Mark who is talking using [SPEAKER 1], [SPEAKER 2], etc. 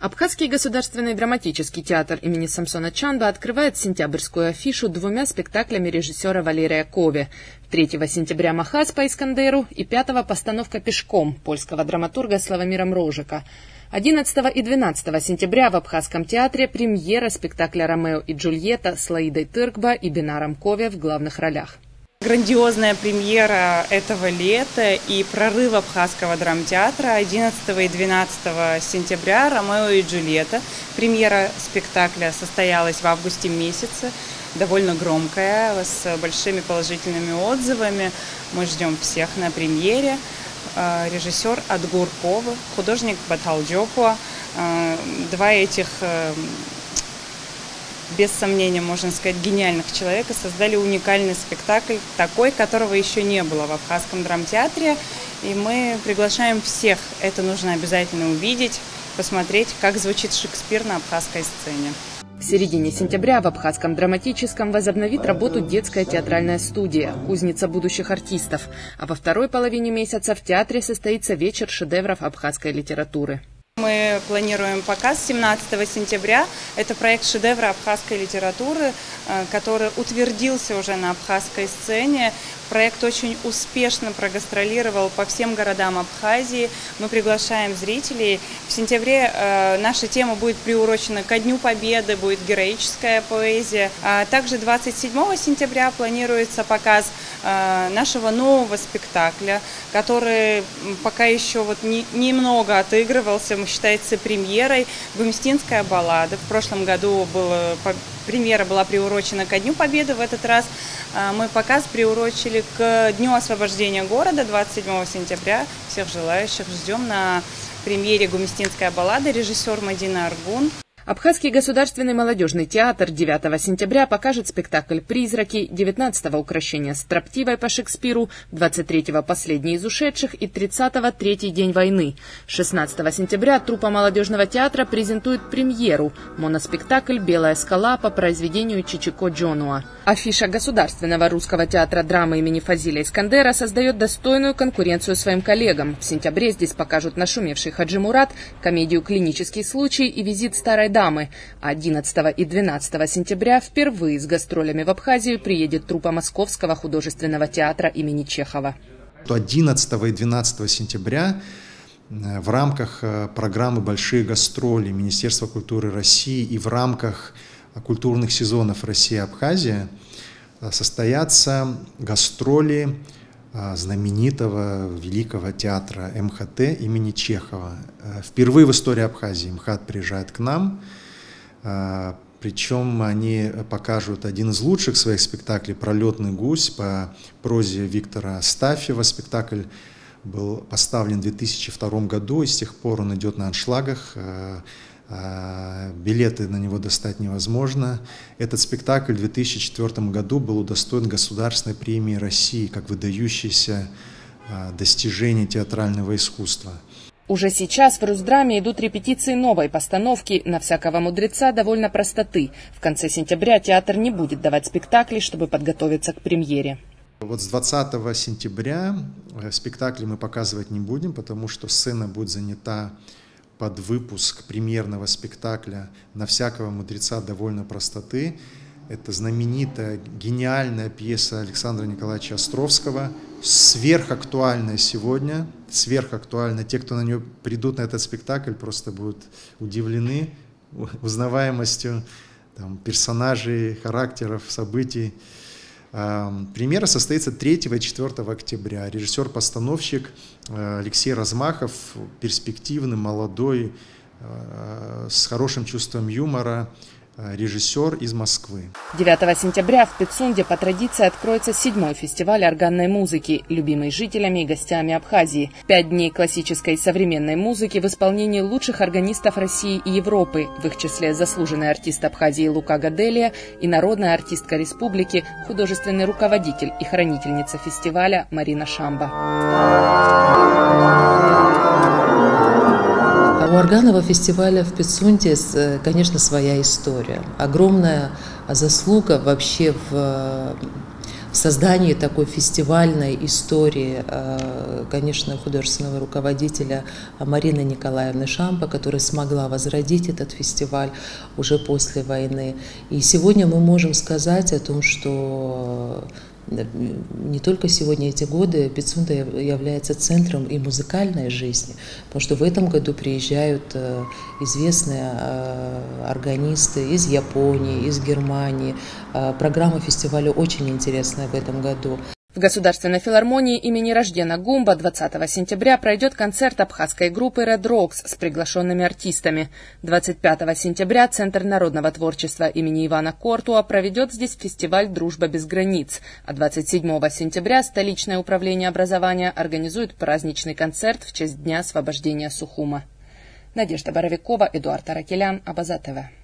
[SPEAKER 1] Абхазский государственный драматический театр имени Самсона Чанба открывает сентябрьскую афишу двумя спектаклями режиссера Валерия Кове. 3 сентября «Махац» по Искандеру и 5 постановка «Пешком» польского драматурга Славомира Мрожика. 11 и 12 сентября в Абхазском театре премьера спектакля «Ромео и Джульетта» с Лаидой Тыркба и Бинаром Кове в главных ролях.
[SPEAKER 2] Грандиозная премьера этого лета и прорыв Абхазского драмтеатра 11 и 12 сентября «Ромео и Джульетта». Премьера спектакля состоялась в августе месяце, довольно громкая, с большими положительными отзывами. Мы ждем всех на премьере. Э, режиссер Адгур Кова, художник Батал Джопуа. Э, два этих э, без сомнения, можно сказать, гениальных человека создали уникальный спектакль, такой, которого еще не было в Абхазском драмтеатре. И мы приглашаем всех, это нужно обязательно увидеть, посмотреть, как звучит Шекспир на абхазской сцене.
[SPEAKER 1] В середине сентября в Абхазском драматическом возобновит работу детская театральная студия «Кузница будущих артистов», а во второй половине месяца в театре состоится вечер шедевров абхазской литературы.
[SPEAKER 2] Мы планируем показ 17 сентября. Это проект шедевра абхазской литературы, э, который утвердился уже на абхазской сцене. Проект очень успешно прогастролировал по всем городам Абхазии. Мы приглашаем зрителей. В сентябре э, наша тема будет приурочена ко Дню Победы, будет героическая поэзия. А также 27 сентября планируется показ нашего нового спектакля, который пока еще вот не, немного отыгрывался считается премьерой «Гумстинская баллада». В прошлом году было, премьера была приурочена ко Дню Победы. В этот раз а, мы показ приурочили к Дню освобождения города 27 сентября. Всех желающих ждем на премьере «Гумстинская баллада» режиссер Мадина Аргун.
[SPEAKER 1] Абхазский государственный молодежный театр 9 сентября покажет спектакль «Призраки», 19-го «Укращение строптивой» по Шекспиру, 23-го «Последний из ушедших» и 30-го «Третий день войны». 16 сентября труппа молодежного театра презентует премьеру моноспектакль «Белая скала» по произведению Чичико Джонуа. Афиша Государственного русского театра драмы имени Фазиля Искандера создает достойную конкуренцию своим коллегам. В сентябре здесь покажут нашумевший Хаджи Мурат, комедию «Клинический случай» и визит старой дамы дамы. 11 и 12 сентября впервые с гастролями в Абхазию приедет труппа Московского художественного театра имени Чехова.
[SPEAKER 3] 11 и 12 сентября э, в рамках э, программы «Большие гастроли» Министерства культуры России и в рамках культурных сезонов Россия-Абхазия э, состоятся гастроли знаменитого великого театра МХТ имени Чехова. Впервые в истории Абхазии МХАТ приезжает к нам. Причем они покажут один из лучших своих спектаклей «Пролетный гусь» по прозе Виктора Астафьева. Спектакль был поставлен в 2002 году, и с тех пор он идет на аншлагах. Билеты на него достать невозможно. Этот спектакль в 2004 году был удостоен Государственной премии России как выдающееся достижение театрального искусства.
[SPEAKER 1] Уже сейчас в Русдраме идут репетиции новой постановки «На всякого мудреца» довольно простоты. В конце сентября театр не будет давать спектакли, чтобы подготовиться к премьере.
[SPEAKER 3] Вот с 20 сентября э, спектакли мы показывать не будем, потому что сцена будет занята под выпуск премьерного спектакля «На всякого мудреца довольно простоты». Это знаменитая, гениальная пьеса Александра Николаевича Островского, сверхактуальная сегодня, сверхактуальна. Те, кто на нее придут на этот спектакль, просто будут удивлены узнаваемостью там, персонажей, характеров, событий. Премьера состоится 3 и 4 октября. Режиссер-постановщик э, Алексей Размахов, перспективный, молодой, э, с хорошим чувством юмора, режиссер из Москвы.
[SPEAKER 1] 9 сентября в Пицунде по традиции откроется седьмой фестиваль органной музыки, любимый жителями и гостями Абхазии. Пять дней классической и современной музыки в исполнении лучших органистов России и Европы, в их числе заслуженный артист Абхазии Лука Гаделия и народная артистка республики, художественный руководитель и хранительница фестиваля Марина Шамба.
[SPEAKER 4] У органного фестиваля в Пицунде, конечно, своя история. Огромная заслуга вообще в в создании такой фестивальной истории, конечно, художественного руководителя Марины Николаевны Шампа, которая смогла возродить этот фестиваль уже после войны. И сегодня мы можем сказать о том, что не только сегодня эти годы Пицунда является центром и музыкальной жизни, потому что в этом году приезжают э, известные э, органисты из Японии, из Германии. Э, программа фестиваля очень интересная в этом году.
[SPEAKER 1] В Государственной филармонии имени Рождена Гумба 20 сентября пройдет концерт абхазской группы Red Rocks с приглашенными артистами. 25 сентября Центр народного творчества имени Ивана Кортуа проведет здесь фестиваль «Дружба без границ», а 27 сентября столичное управление образования организует праздничный концерт в честь Дня освобождения Сухума. Надежда Боровикова, Эдуард Аракелян, Абаза ТВ.